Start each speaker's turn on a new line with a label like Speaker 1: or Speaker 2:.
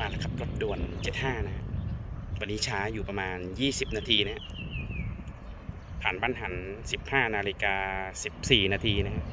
Speaker 1: มาแล้วครับรถด่วน 75นะะวันนี้ช้าอยู่ประมาณ 20 นาทีนะผ่านบ้านหัน 15 นาฬิกา 14 นาทีนะฮะ